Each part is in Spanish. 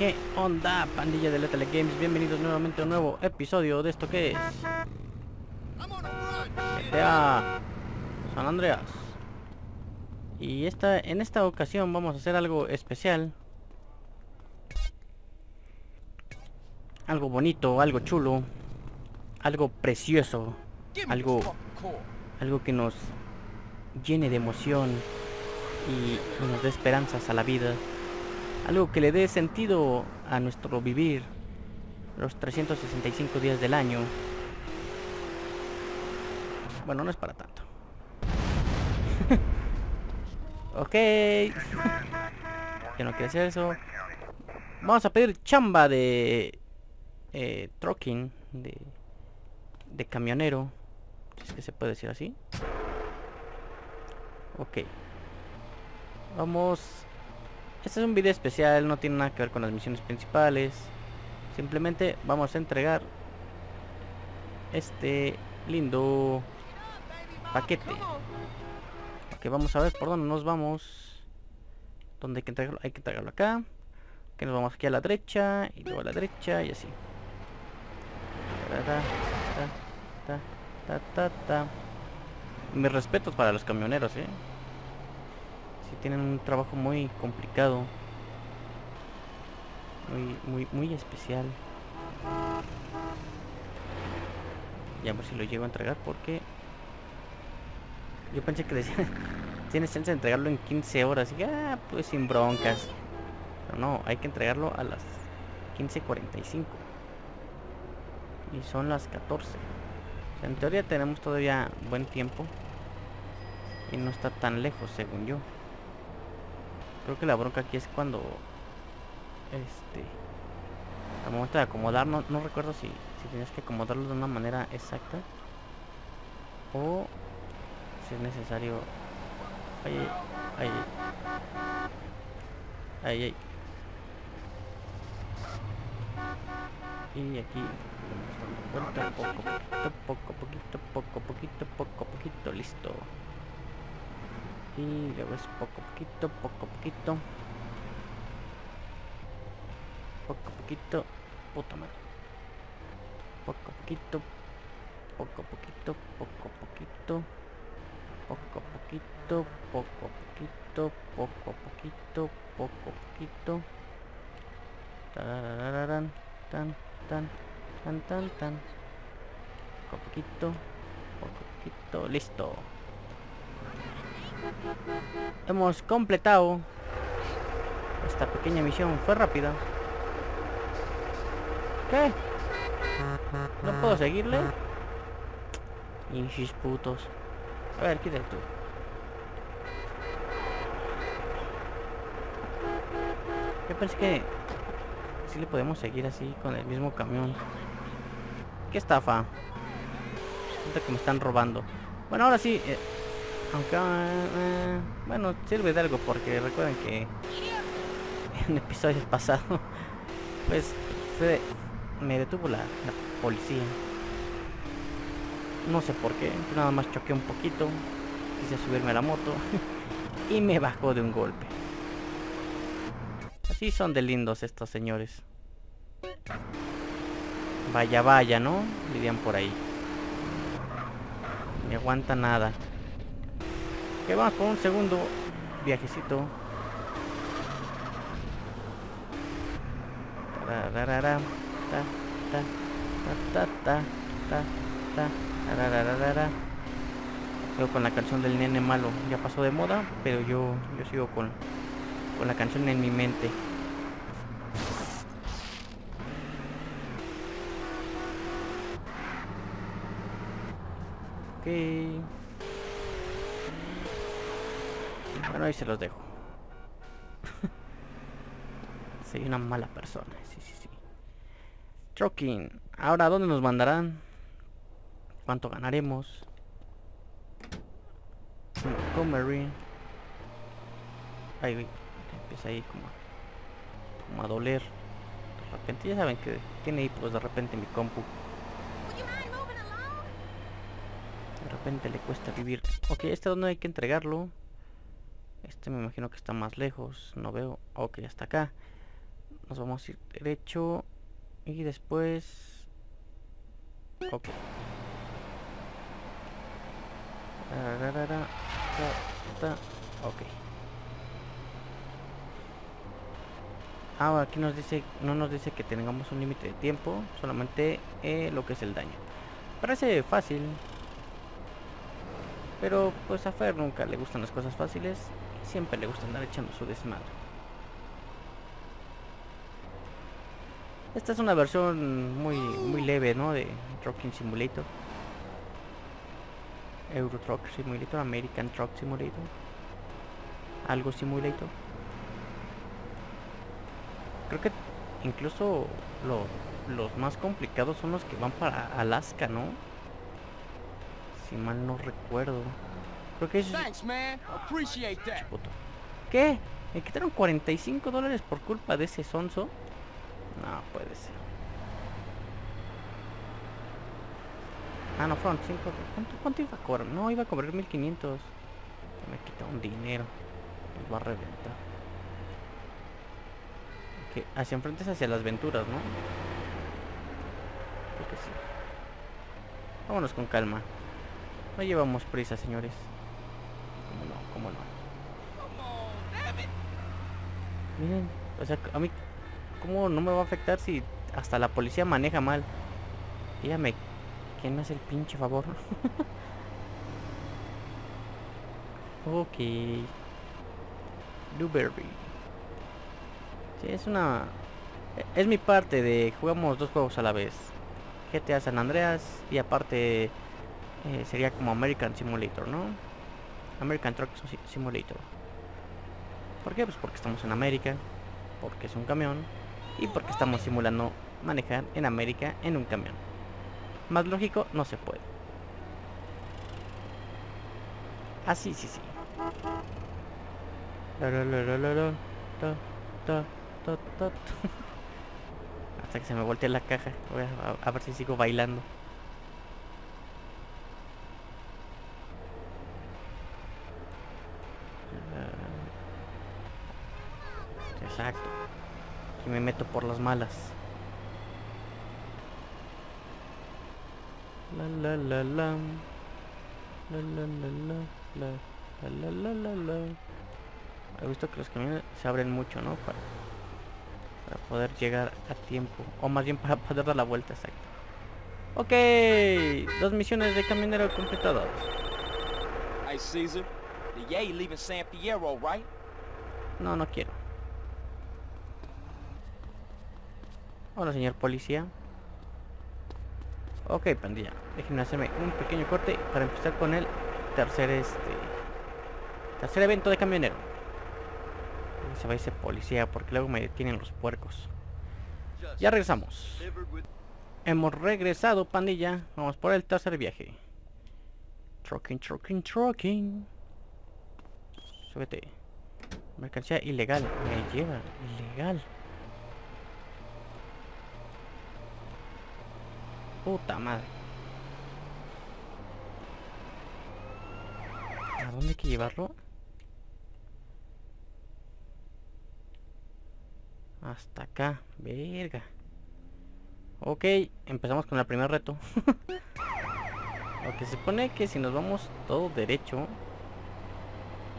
¿Qué onda, pandilla de Lethal Games? Bienvenidos nuevamente a un nuevo episodio de esto que es GTA San Andreas. Y esta, en esta ocasión vamos a hacer algo especial. Algo bonito, algo chulo, algo precioso, algo, algo que nos llene de emoción y, nos dé esperanzas a la vida algo que le dé sentido a nuestro vivir los 365 días del año. Bueno, no es para tanto. ok. Que no quiere hacer eso. Vamos a pedir chamba de eh, trucking, de, camionero. Es que se puede decir así. Ok. Vamos este es un video especial, no tiene nada que ver con las misiones principales. Simplemente vamos a entregar este lindo paquete. Que vamos a ver por dónde nos vamos. Donde hay que entregarlo, hay que entregarlo acá. Que nos vamos aquí a la derecha y luego a la derecha y así. Mis respetos para los camioneros, eh tienen un trabajo muy complicado. Muy, muy, muy especial. Y a ver si lo llego a entregar porque... Yo pensé que decía... Tienes chance de entregarlo en 15 horas. Y ah, pues sin broncas. Pero no, hay que entregarlo a las 15.45. Y son las 14. en teoría tenemos todavía buen tiempo. Y no está tan lejos, según yo. Creo que la bronca aquí es cuando... Este... Al momento de acomodar, no, recuerdo si, si tienes que acomodarlo de una manera exacta. O si es necesario... Ahí, ahí. Ahí, ahí. Y aquí poco, poquito, poco, poquito, poco, poquito, poco, poquito, listo. Y luego es poco poquito, poco poquito. Poco poquito. Puta madre. Poco poquito. Poco poquito, poco poquito. Poco poquito, poco poquito, poco poquito, poco poquito. Tan, tan, tan, tan, tan. Poco poquito, poco poquito, listo. Hemos completado esta pequeña misión. Fue rápida. ¿Qué? ¿No puedo seguirle? Inchis putos. A ver, quítate tú. Yo pensé que si le podemos seguir así con el mismo camión. ¿Qué estafa? Siento que me están robando. Bueno, ahora sí. Eh, aunque, eh, bueno, sirve de algo porque recuerden que en episodios pasados, pues me detuvo la, policía. No sé por qué, nada más choqué un poquito, quise subirme a la moto y me bajó de un golpe. Así son de lindos estos señores. Vaya, vaya, ¿no? Dirían por ahí. Me aguanta nada vamos por un segundo viajecito. Luego con la canción del nene malo ya pasó de moda, pero yo yo sigo con con la canción en mi mente. Bueno, ahí se los dejo. Soy una mala persona. Sí, sí, sí. Trucking. Ahora, ¿dónde nos mandarán? ¿Cuánto ganaremos? Montgomery. Ahí, empieza ahí como, como a doler. De repente, ya saben que tiene hipos de repente mi compu. De repente le cuesta vivir. Ok, este donde hay que entregarlo. Este me imagino que está más lejos. No veo. Ok, hasta acá. Nos vamos a ir derecho. Y después... Ok. Ok. Ah, aquí nos dice, no nos dice que tengamos un límite de tiempo, solamente eh, lo que es el daño. Parece fácil, pero pues a Fer nunca le gustan las cosas fáciles, siempre le gusta andar echando su desmadre. Esta es una versión muy muy leve, ¿no? De Trucking Simulator. Euro Truck Simulator, American Truck Simulator. Algo Simulator. Creo que incluso los más complicados son los que van para Alaska, ¿no? Si mal no recuerdo. Creo que es... ¿Qué? ¿Me quitaron 45 dólares por culpa de ese sonso? No, puede ser. Ah, no, fueron 5. ¿Cuánto, ¿Cuánto, iba a cobrar? No, iba a cobrar 1500. Me quita un dinero. Nos va a reventar que hacia enfrente es hacia las venturas, ¿no? Creo que sí. Vámonos con calma. No llevamos prisa, señores. ¿Cómo no? ¿Cómo no? Miren, o sea, a mí, ¿cómo no me va a afectar si hasta la policía maneja mal? Dígame, ¿quién me hace el pinche favor? ok. Blueberry. Sí, es una... Es mi parte de jugamos dos juegos a la vez. GTA San Andreas y aparte eh, sería como American Simulator, ¿no? American Truck Simulator. ¿Por qué? Pues porque estamos en América, porque es un camión y porque estamos simulando manejar en América en un camión. Más lógico no se puede. Así, sí, sí. Hasta que se me voltee la caja. Voy a, ver si sigo bailando. Exacto. Y me meto por las malas. La la la la. La la la la. La la la la la. He visto que los camiones se abren mucho, ¿no? Para para poder llegar a tiempo. O más bien para poder dar la vuelta exacta. Ok, dos misiones de camionero completadas. Hey Caesar, the Yay leaving San Fierro, right? No, no quiero. Hola, señor policía. Ok, pandilla. Déjenme hacerme un pequeño corte para empezar con el tercer este tercer evento de camionero se va ese policía porque luego me detienen los puercos. Ya regresamos. Hemos regresado, pandilla. Vamos por el tercer viaje. Trucking, trucking, trucking. Súbete. Mercancía ilegal. Me lleva. Ilegal. Puta madre. ¿A dónde hay que llevarlo? Hasta acá. Verga. Ok, empezamos con el primer reto. Lo que se supone que si nos vamos todo derecho,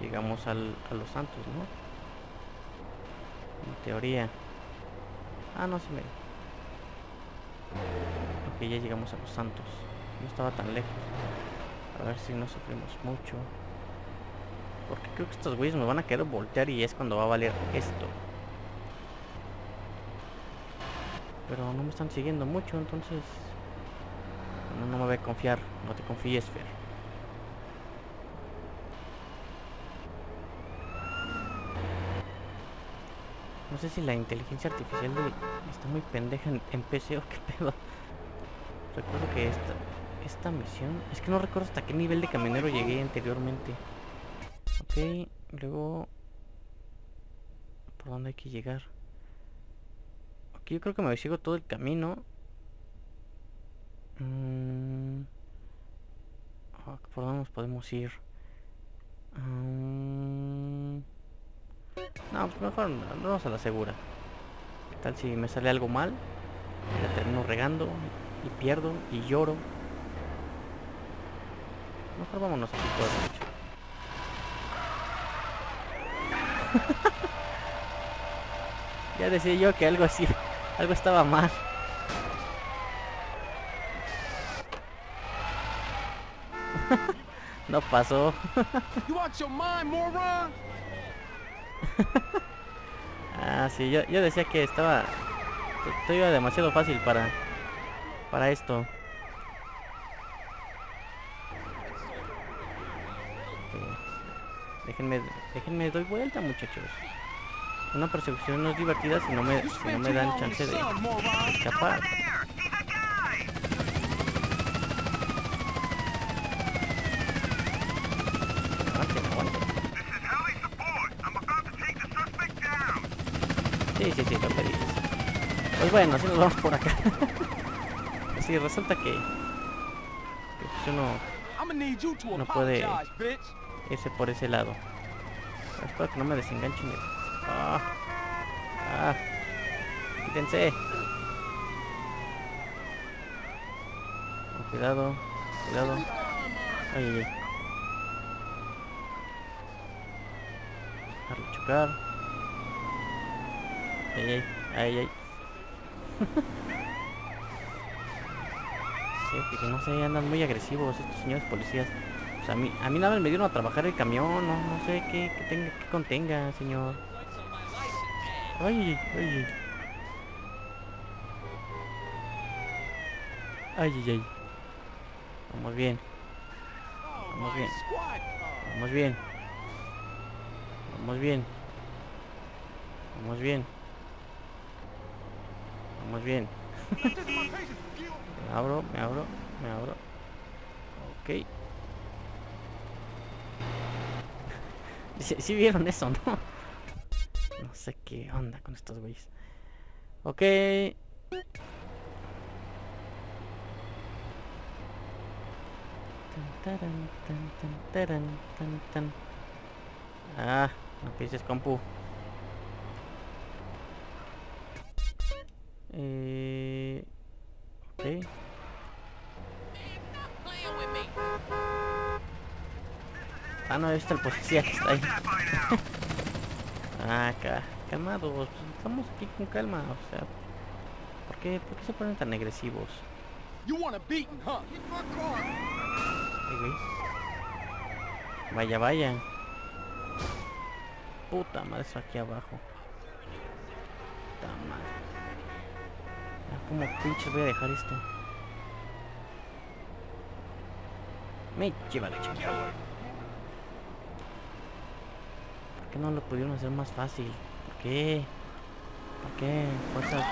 llegamos al, a los santos, ¿no? En teoría. Ah, no, se me... Ok, ya llegamos a los santos. No estaba tan lejos. A ver si no sufrimos mucho. Porque creo que estos güeyes me van a querer voltear y es cuando va a valer esto. Pero no me están siguiendo mucho, entonces... No, no me voy a confiar. No te confíes, Fer. No sé si la inteligencia artificial está muy pendeja en, PC o qué pedo. Recuerdo que esta, esta misión... Es que no recuerdo hasta qué nivel de camionero llegué anteriormente. Ok, luego... ¿Por dónde hay que llegar? Porque yo creo que me sigo todo el camino. Mm. Ah, ¿Por dónde nos podemos ir? Mm. No, pues mejor vamos a la segura. ¿Qué tal si me sale algo mal? Y la termino regando y pierdo y lloro. Mejor vámonos aquí por derecho. ya decía yo que algo así, algo estaba mal. no pasó. ah, sí, yo, yo decía que estaba... Esto iba demasiado fácil para... Para esto. Déjenme, déjenme doy vuelta muchachos. Una persecución no es divertida si no me, si no me dan chance de escapar. Sí, sí, sí, lo pedí. Pues bueno, así nos vamos por acá. sí, resulta que, que pues uno, no puede irse por ese lado. Espero que no me desenganchen. Ah, ah, quítense. cuidado, cuidado. Ay, ay, ay. Dejarlo chocar. Ay, ay, ay, ay. sí, que no sé, andan muy agresivos estos señores policías. O sea, a mí, a mí nada más me dieron a trabajar el camión, no, no sé qué, qué, tenga, qué contenga, señor. Ay, ay. Ay, ay, ay. Vamos bien. Vamos bien. Vamos bien. Vamos bien. Vamos bien. Vamos bien. me abro, me abro, me abro. Ok. Si vieron eso, ¿no? No sé qué onda con estos güeyes. Ok. Ah, no pienses compu. Eh, Ah, no, está el policía que está ahí. ah, acá. Calmados. Pues, estamos aquí con calma. O sea, ¿por qué, ¿por qué se ponen tan agresivos? Vaya, vaya. Puta madre, eso aquí abajo. Puta madre. ¿Cómo pinches voy a dejar esto? Me lleva la chica. ¿Por qué no lo pudieron hacer más fácil? ¿Por qué? ¿Por qué? Fuerza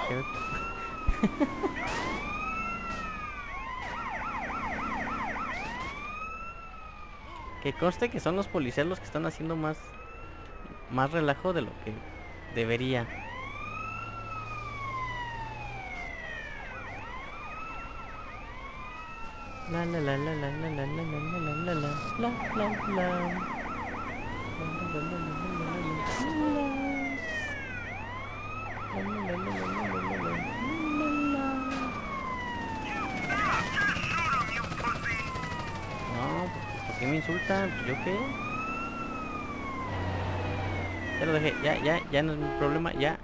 que conste que son los policías los que están haciendo más más relajo de lo que debería. La la la la la la la la la la la la la la no, ¿por qué me insultan? ¿Yo qué? Ya lo dejé, ya, ya, ya no es mi problema, ya.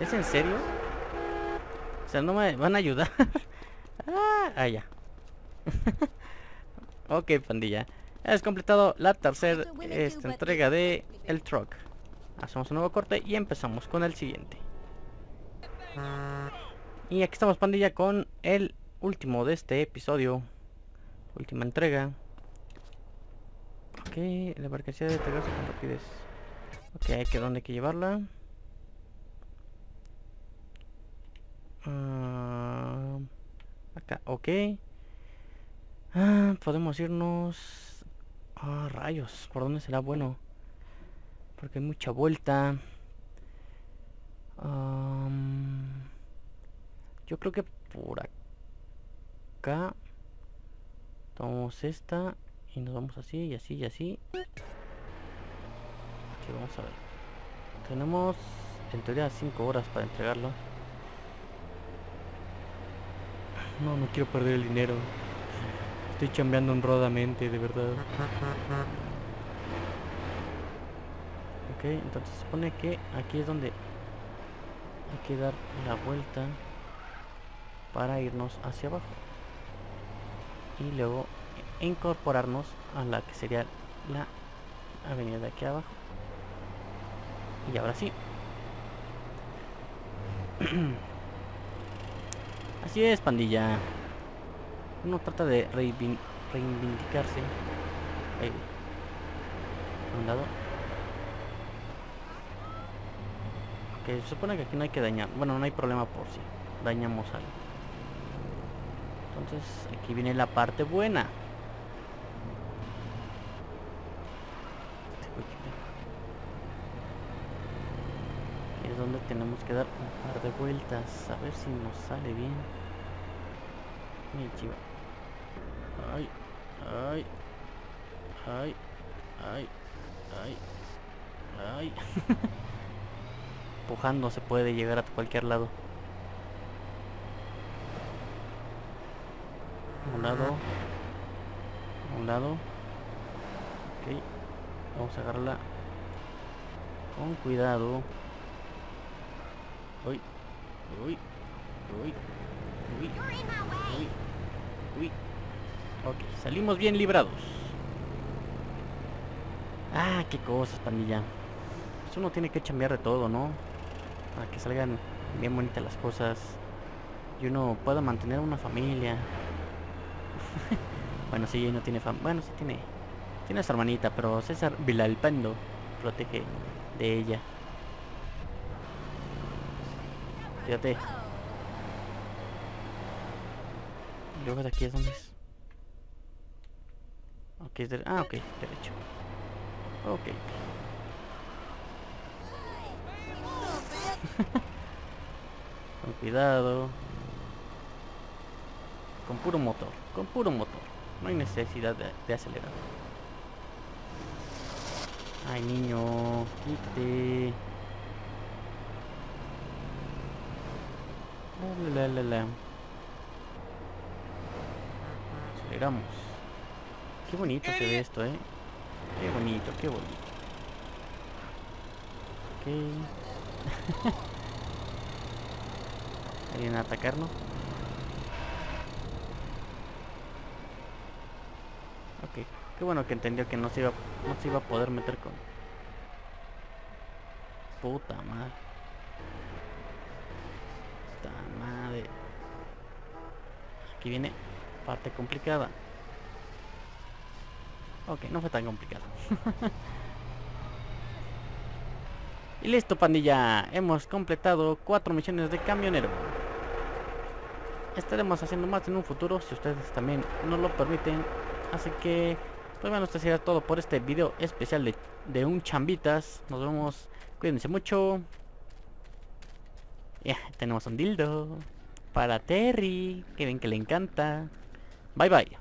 ¿Es en serio? O sea, no me van a ayudar. Ah, ah, ya. ok, pandilla. Has completado la tercera esta entrega de El Truck. Hacemos un nuevo corte y empezamos con el siguiente. Y aquí estamos pandilla con el último de este episodio. Última entrega. Ok, la mercancía debe entregarse con rapidez. Ok, hay que dónde hay que llevarla. Acá, ok. Ah, podemos irnos Ah, rayos. ¿Por dónde será bueno? Porque hay mucha vuelta. Yo creo que por acá tomamos esta y nos vamos así y así y así. Aquí vamos a ver. Tenemos en teoría 5 horas para entregarlo. No, no quiero perder el dinero. Estoy chambeando honradamente, de verdad. Ok, entonces se supone que aquí es donde hay que dar la vuelta para irnos hacia abajo. Y luego incorporarnos a la que sería la avenida de aquí abajo. Y ahora sí. Así es, pandilla. Uno trata de reivin- reivindicarse. Ahí. Un lado. Ok, se supone que aquí no hay que dañar. Bueno, no hay problema por si dañamos algo. Entonces, aquí viene la parte buena. Este cochino. Aquí es donde tenemos que dar un par de vueltas. A ver si nos sale bien. Mi chiva. Ay, ay, ay, ay, ay, ay. Empujando se puede llegar a cualquier lado. Un lado. Un lado. Ok. Vamos a agarrarla con cuidado. Uy, uy, uy, uy, uy, uy. Ok, salimos bien librados. Ah, qué cosas, pandilla. Pues uno tiene que chambear de todo, ¿no? Para que salgan bien bonitas las cosas. Y uno pueda mantener una familia. bueno, sí, no tiene fam... Bueno, sí tiene... Tiene a su hermanita, pero César Vilalpando protege de ella. Fíjate. Y luego de aquí es donde es. Ok, es de... Ah, ok, derecho. Ok. Con cuidado. Con puro motor, con puro motor. No hay necesidad de, de acelerar. Ay, niño, quítate. La, la, la. Aceleramos. Qué bonito se ve esto, eh. Qué bonito, qué bonito. Ok. ¿Vienen a atacarnos? Ok, qué bueno que entendió que no se iba, no se iba a poder meter con... Puta madre. Puta madre. Aquí viene parte complicada. Ok, no fue tan complicado. y listo, pandilla. Hemos completado cuatro misiones de camionero. Estaremos haciendo más en un futuro si ustedes también nos lo permiten. Así que, pues bueno, esto sería todo por este video especial de, de un chambitas. Nos vemos. Cuídense mucho. Ya, tenemos un dildo. Para Terry. Que ven que le encanta. Bye bye.